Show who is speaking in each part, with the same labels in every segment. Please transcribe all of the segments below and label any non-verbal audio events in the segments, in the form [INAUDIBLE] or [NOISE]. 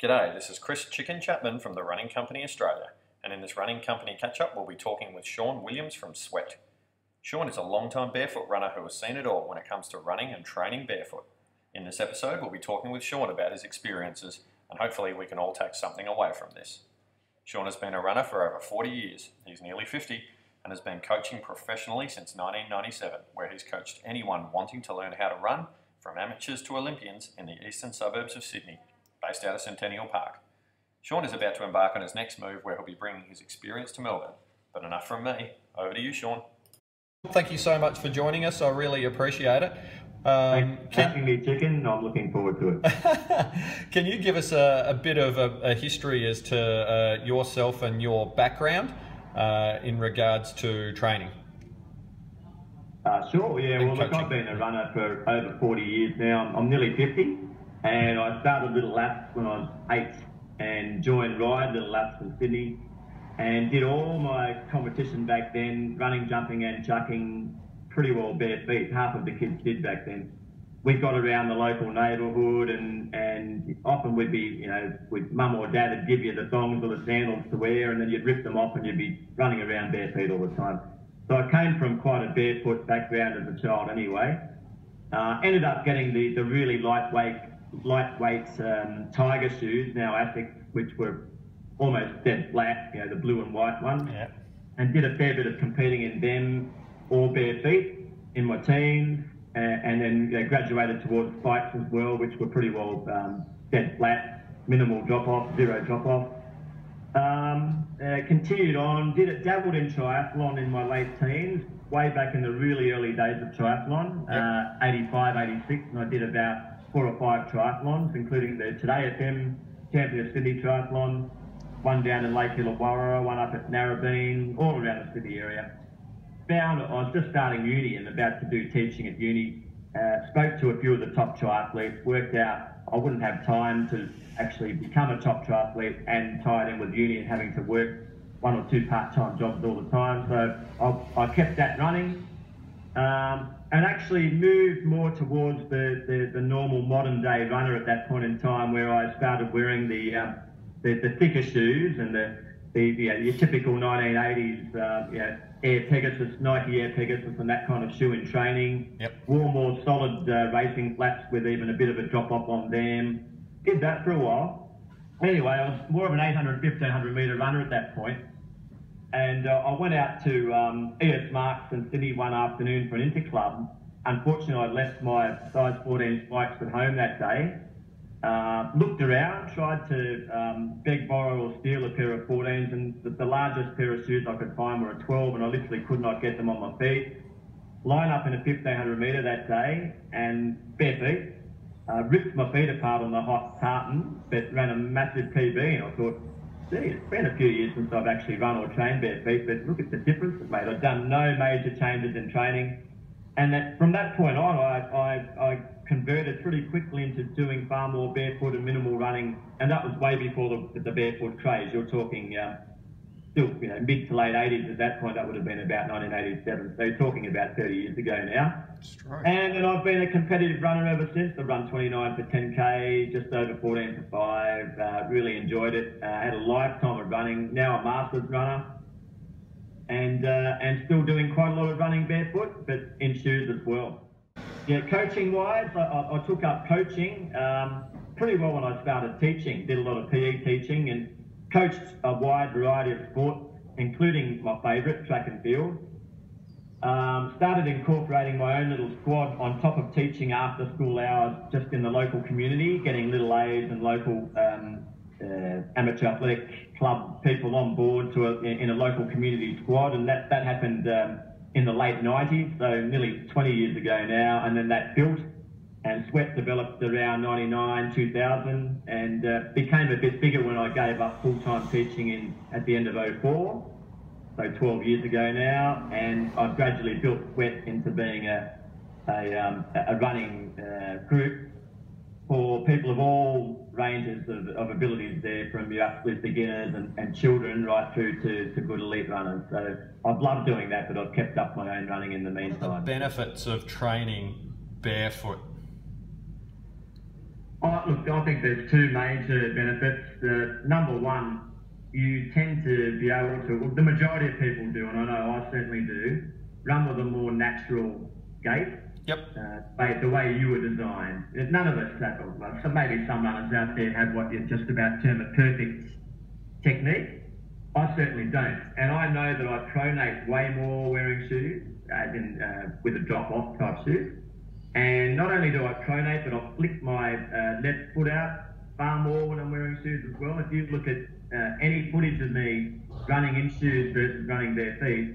Speaker 1: G'day, this is Chris Chicken Chapman from the Running Company Australia, and in this Running Company catch up, we'll be talking with Sean Williams from Sweat. Sean is a long-time barefoot runner who has seen it all when it comes to running and training barefoot. In this episode, we'll be talking with Sean about his experiences, and hopefully, we can all take something away from this. Sean has been a runner for over 40 years, he's nearly 50, and has been coaching professionally since 1997, where he's coached anyone wanting to learn how to run, from amateurs to Olympians, in the eastern suburbs of Sydney based out of Centennial Park. Sean is about to embark on his next move where he'll be bringing his experience to Melbourne. But enough from me. Over to you, Sean. Thank you so much for joining us. I really appreciate it.
Speaker 2: Um, can, me chicken. I'm looking forward to
Speaker 1: it. [LAUGHS] can you give us a, a bit of a, a, history as to uh, yourself and your background uh, in regards to training?
Speaker 2: Uh, sure. Yeah. well, look, I've been a runner for over 40 years now. I'm nearly 50. And I started Little Aths when I was eight and joined Ryde Little Aths in Sydney and did all my competition back then, running, jumping and chucking pretty well bare feet. Half of the kids did back then. We got around the local neighbourhood and, and often we'd be, you know, with mum or dad would give you the thongs or the sandals to wear and then you'd rip them off and you'd be running around bare feet all the time. So I came from quite a barefoot background as a child anyway. Uh, ended up getting the, the really lightweight lightweight um, Tiger shoes, now Asics, which were almost dead flat, you know, the blue and white ones. Yeah. And did a fair bit of competing in them, all bare feet, in my teens, and, and then you know, graduated towards spikes as well, which were pretty well um, dead flat, minimal drop off, zero drop off. Um, uh, continued on, did it, dabbled in triathlon in my late teens, way back in the really early days of triathlon, yep. uh, 85, 86, and I did about four or five triathlons, including the Today FM Champion of Sydney Triathlon, one down in Lake Illawarra, one up at Narrabeen, all around the city area. Found I was just starting uni and about to do teaching at uni. Uh, spoke to a few of the top triathletes, worked out I wouldn't have time to actually become a top triathlete and tie it in with uni and having to work one or two part-time jobs all the time. So I, I kept that running. Um, and actually moved more towards the, the, the, normal modern day runner at that point in time where I started wearing the, um, the, the, thicker shoes and the, the, you know, your typical 1980s uh, you know, Air Pegasus, Nike Air Pegasus and that kind of shoe in training. Yep. Wore more solid uh, racing flats with even a bit of a drop off on them. Did that for a while. Anyway, I was more of an 800, 1500 metre runner at that point and uh, I went out to um, ES Marks in Sydney one afternoon for an interclub. Unfortunately, I left my size 14 spikes at home that day. Uh, looked around, tried to um, beg, borrow, or steal a pair of 14s, and the, the, largest pair of shoes I could find were a 12, and I literally could not get them on my feet. Line up in a 1500 metre that day, and bare feet. Uh, ripped my feet apart on the hot tartan, but ran a massive PB, and I thought, gee, it's been a few years since I've actually run or trained bare feet, but look at the difference it made. I've done no major changes in training. And that, from that point on, I, I, I converted pretty quickly into doing far more barefoot and minimal running. And that was way before the, the barefoot craze. You're talking um, still, you know, mid to late 80s at that point. That would have been about 1987. So you're talking about 30 years ago now. And then I've been a competitive runner ever since. I've run 29 for 10k, just over 14 for 5. Uh, really enjoyed it. Uh, had a lifetime of running. Now a masters runner, and uh, and still doing quite a lot of running barefoot, but in shoes as well. Yeah, coaching wise, I, I, I took up coaching um, pretty well when I started teaching. Did a lot of PE teaching and coached a wide variety of sport, including my favourite, track and field. Um, started incorporating my own little squad on top of teaching after school hours just in the local community, getting little A's and local um, uh, amateur athletic club people on board to a, in a local community squad, and that, that happened um, in the late 90s, so nearly 20 years ago now, and then that built and Sweat developed around 99, 2000, and uh, became a bit bigger when I gave up full-time teaching in at the end of 04 so 12 years ago now, and I've gradually built Sweat into being a, a, um, a running uh, group for people of all ranges of, of abilities there, from your absolute beginners and, and children right through to, to good elite runners. So I've loved doing that, but I've kept up my own running in the meantime.
Speaker 1: the benefits of training barefoot?
Speaker 2: Oh, look, I think there's two major benefits. Uh, number one, you tend to be able to, well, the majority of people do, and I know I certainly do, run with a more natural gait.
Speaker 1: Yep.
Speaker 2: Uh, the way you were designed. None of us have, well, so maybe some runners out there have what you just about term a perfect technique. I certainly don't. And I know that I pronate way more wearing shoes, as in uh, with a drop off type shoes. And not only do I pronate, but I flick my uh, left foot out far more when I'm wearing shoes as well. If you look at uh, any footage of me running in shoes versus running bare feet,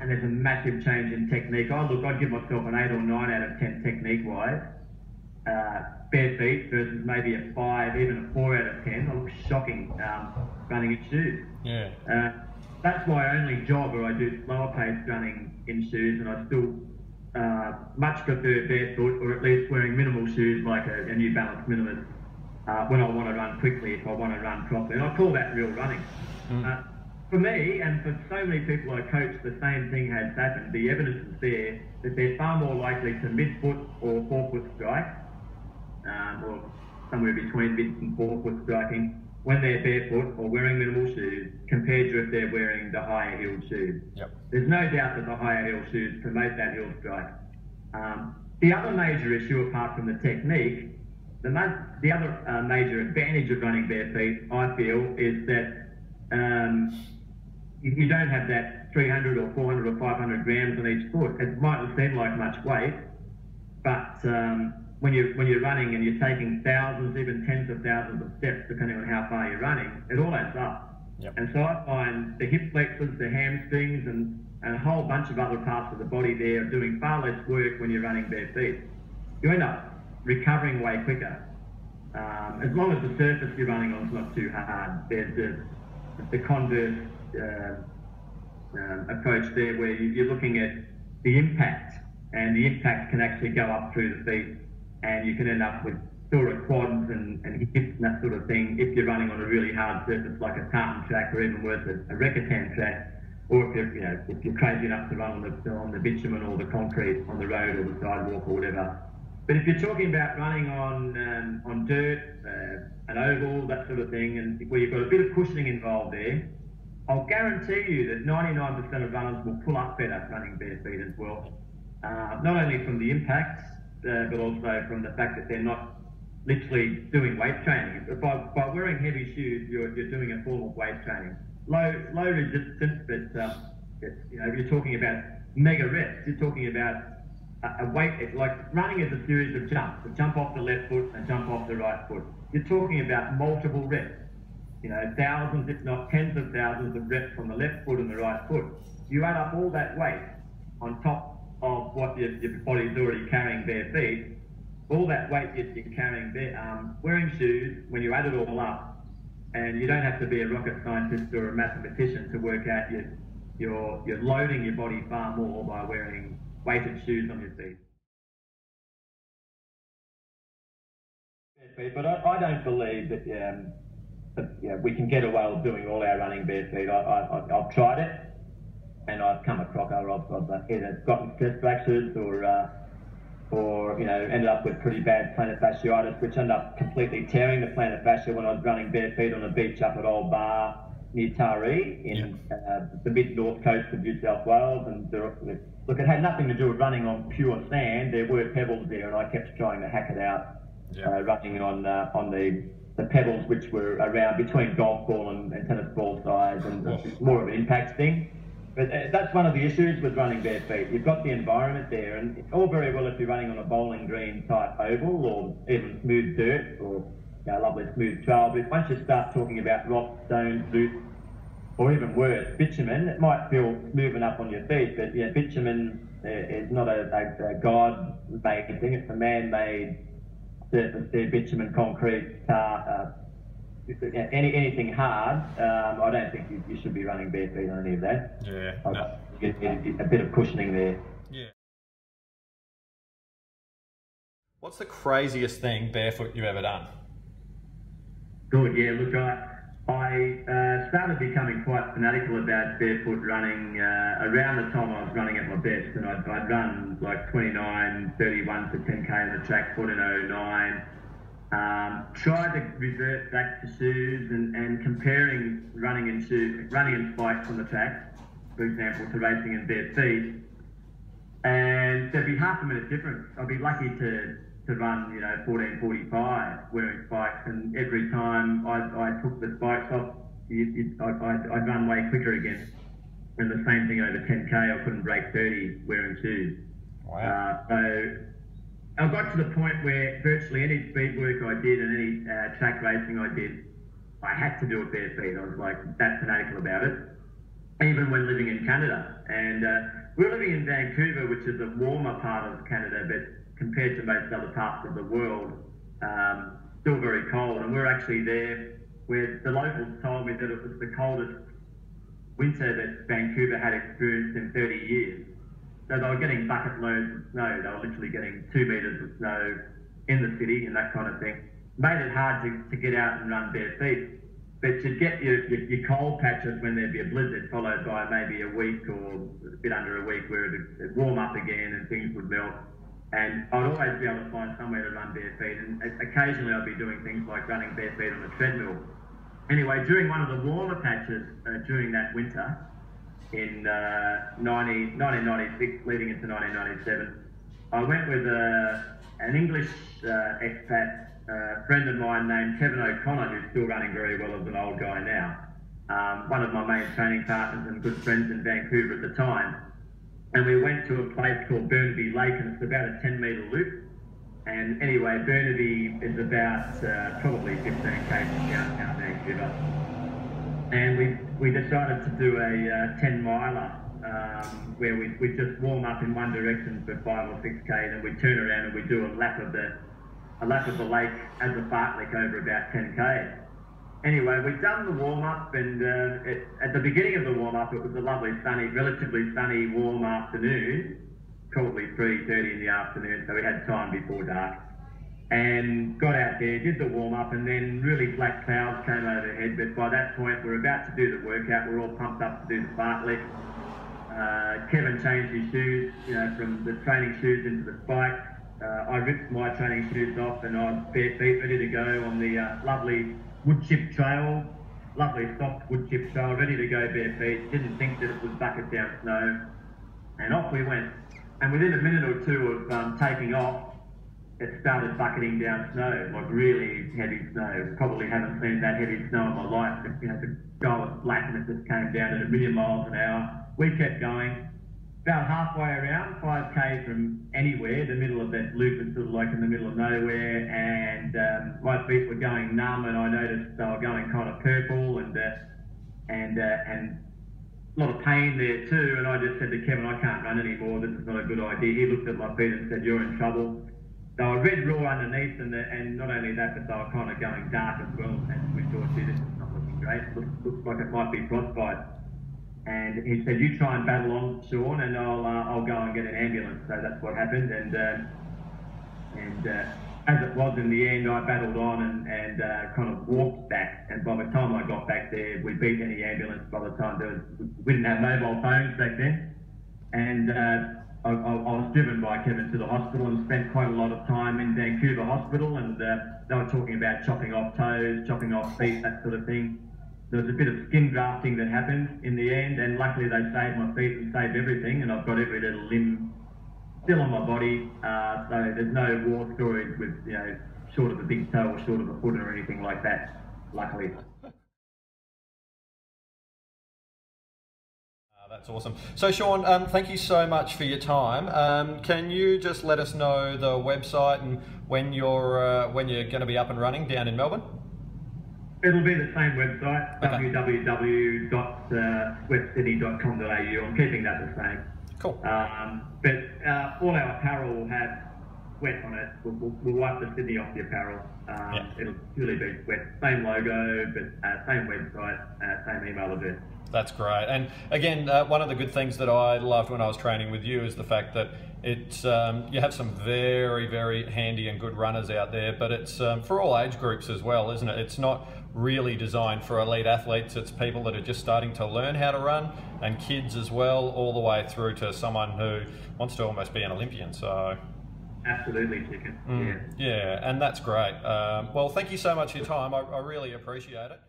Speaker 2: and there's a massive change in technique. I look, I'd give myself an eight or nine out of ten technique wise. Uh, bare feet versus maybe a five, even a four out of ten. I look shocking um, running in shoes.
Speaker 1: Yeah.
Speaker 2: Uh, that's my only job where I do slower pace running in shoes, and I still uh, much prefer barefoot or at least wearing minimal shoes like a, a New Balance Minimus uh, when I want to run quickly, if I want to run properly. And I call that real running. Mm. Uh, for me and for so many people I coach, the same thing has happened. The evidence is there that they're far more likely to mid-foot or forefoot strike, um, or somewhere between mid and forefoot striking, when they're barefoot or wearing minimal shoes compared to if they're wearing the higher heeled shoes.
Speaker 1: Yep.
Speaker 2: There's no doubt that the higher heeled shoes promote that heel strike. Um, the other major issue, apart from the technique, the, the other uh, major advantage of running bare feet, I feel, is that um, you don't have that 300 or 400 or 500 grams on each foot. It mightn't seem like much weight, but um, when you're when you're running and you're taking thousands, even tens of thousands of steps, depending on how far you're running, it all adds up.
Speaker 1: Yep.
Speaker 2: And so I find the hip flexors, the hamstrings, and, and a whole bunch of other parts of the body there are doing far less work when you're running bare feet. You end up recovering way quicker. Um, as long as the surface you're running on is not too hard, there's the, the converse uh, um, approach there where you're looking at the impact, and the impact can actually go up through the feet, and you can end up with sore quads and, and hips and that sort of thing if you're running on a really hard surface like a tartan track or even worse, a, a Rekortan track, or if you're, you know, if you're crazy enough to run on the, on the bitumen or the concrete on the road or the sidewalk or whatever. But if you're talking about running on um, on dirt, uh, an oval, that sort of thing, and where you've got a bit of cushioning involved there, I'll guarantee you that 99% of runners will pull up better running bare feet as well. Uh, not only from the impacts, uh, but also from the fact that they're not literally doing weight training. By, by wearing heavy shoes, you're, you're doing a form of weight training. Low low resistance, but uh, you know, you're talking about mega reps. You're talking about a, a weight, like running is a series of jumps. A jump off the left foot, and a jump off the right foot. You're talking about multiple reps you know, thousands, if not tens of thousands of reps from the left foot and the right foot. You add up all that weight on top of what your, your body's already carrying bare feet, all that weight you're carrying bare, um, wearing shoes, when you add it all up, and you don't have to be a rocket scientist or a mathematician to work out you're, you're, you're loading your body far more by wearing weighted shoes on your feet. But I, I don't believe that um, but yeah, we can get away with doing all our running bare feet. I, have tried it, and I've come a crocker. Either gotten stress fractures or, uh, or you know, ended up with pretty bad plantar fasciitis, which ended up completely tearing the plantar fascia when I was running bare feet on a beach up at Old Bar near Taree in yeah. uh, the mid north coast of New South Wales. And there, look, it had nothing to do with running on pure sand. There were pebbles there, and I kept trying to hack it out, yeah. uh, running on uh, on the the pebbles which were around between golf ball and, and tennis ball size, and more of an impact thing. But uh, that's one of the issues with running bare feet. You've got the environment there, and it's all very well if you're running on a bowling green type oval or even smooth dirt or you know, lovely smooth trail. But once you start talking about rock, stones, roots, or even worse, bitumen, it might feel smooth enough on your feet, but yeah, bitumen uh, is not a, a, a God-made thing. It's a man-made surface there, bitumen, concrete, tar, uh, any, anything hard, um, I don't think you, you, should be running bare feet on any of that.
Speaker 1: Yeah. No.
Speaker 2: Get, get a bit of cushioning there.
Speaker 1: Yeah. What's the craziest thing barefoot you've ever done?
Speaker 2: Good, yeah. Look, I, I uh, started becoming quite fanatical about barefoot running uh, around the time I was running at my best, and I'd, I'd run like 29, 31 to 10k on the track, 1409, Um, tried to revert back to shoes and, and comparing running in shoes, running in spikes on the track, for example, to racing in bare feet. And there'd be half a minute difference. I'd be lucky to, to run, you know, 14.45 wearing spikes, and every time I, I took the spikes off, you, I, I'd, I'd run way quicker again. And the same thing over 10k, I couldn't break 30 wearing shoes.
Speaker 1: Wow.
Speaker 2: Uh, so I got to the point where virtually any speed work I did and any uh, track racing I did, I had to do it bare feet. I was like that fanatical about it. Even when living in Canada, and uh, we we're living in Vancouver, which is a warmer part of Canada, but compared to most other parts of the world, um, still very cold. And we're actually there where the locals told me that it was the coldest winter that Vancouver had experienced in 30 years. So they were getting bucket loads of snow. They were literally getting two metres of snow in the city and that kind of thing. Made it hard to, to get out and run bare feet. But you'd get your, your, your cold patches when there'd be a blizzard, followed by maybe a week or a bit under a week where it'd warm up again and things would melt. And I'd always be able to find somewhere to run bare feet. And occasionally I'd be doing things like running bare feet on a treadmill. Anyway, during one of the warmer patches uh, during that winter, in uh, 90, 1996, leading into 1997. I went with uh, an English uh, expat uh, friend of mine named Kevin O'Connor, who's still running very well as an old guy now. Um, one of my main training partners and good friends in Vancouver at the time. And we went to a place called Burnaby Lake, and it's about a 10 metre loop. And anyway, Burnaby is about uh, probably 15 k's from downtown Vancouver and we, we decided to do a uh, 10 miler um, where we, we just warm up in one direction for five or six k, and then we turn around and we do a lap of the a lap of the lake as a fartlek over about 10 k. Anyway, we'd done the warm up, and uh, it, at the beginning of the warm up, it was a lovely sunny, relatively sunny, warm afternoon, probably 3:30 in the afternoon, so we had time before dark and got out there, did the warm up, and then really black clouds came overhead. But by that point, we're about to do the workout. We're all pumped up to do the fartlek. Uh, Kevin changed his shoes, you know, from the training shoes into the spikes. Uh, I ripped my training shoes off, and I was bare feet, ready to go on the uh, lovely wood chip trail, lovely soft wood chip trail, ready to go bare feet. Didn't think that it was bucket down snow, and off we went. And within a minute or two of um, taking off, it started bucketing down snow, like really heavy snow. Probably haven't seen that heavy snow in my life. You know, the sky was black and it just came down at a million miles an hour. We kept going. About halfway around, 5k from anywhere, the middle of that loop is sort of like in the middle of nowhere, and um, my feet were going numb, and I noticed they were going kind of purple, and uh, and uh, and a lot of pain there too. And I just said to Kevin, I can't run anymore. This is not a good idea. He looked at my feet and said, "You're in trouble." They were red raw underneath, and, the, and not only that, but they were kind of going dark as well. And we thought, gee, this is not looking great. Looks, looks like it might be frostbite. And he said, you try and battle on, Sean, and I'll uh, I'll go and get an ambulance. So that's what happened. And uh, and uh, as it was in the end, I battled on and, and uh, kind of walked back. And by the time I got back there, we beat any ambulance. By the time there was, we didn't have mobile phones back then. And uh, I, I, was driven by Kevin to the hospital and spent quite a lot of time in Vancouver Hospital, and uh, they were talking about chopping off toes, chopping off feet, that sort of thing. There was a bit of skin grafting that happened in the end, and luckily they saved my feet and saved everything, and I've got every little limb still on my body. Uh, so there's no war stories with you know short of a big toe or short of a foot or anything like that. Luckily.
Speaker 1: That's awesome. So, Sean, um, thank you so much for your time. Um, can you just let us know the website and when you're uh, when you're going to be up and running down in Melbourne?
Speaker 2: It'll be the same website, okay. I'm keeping that the same.
Speaker 1: Cool.
Speaker 2: Um, but uh, all our apparel will have sweat on it. We'll, we'll, we'll wipe the Sydney off the apparel. Um, yeah. It'll purely be sweat. Same logo, but uh, same website, uh, same email address.
Speaker 1: That's great. And again, uh, one of the good things that I loved when I was training with you is the fact that it's um, you have some very, very handy and good runners out there, but it's um, for all age groups as well, isn't it? It's not really designed for elite athletes. It's people that are just starting to learn how to run, and kids as well, all the way through to someone who wants to almost be an Olympian. So
Speaker 2: absolutely chicken.
Speaker 1: Mm. Yeah. Yeah, and that's great. Um, well, thank you so much for your time. I, I really appreciate it.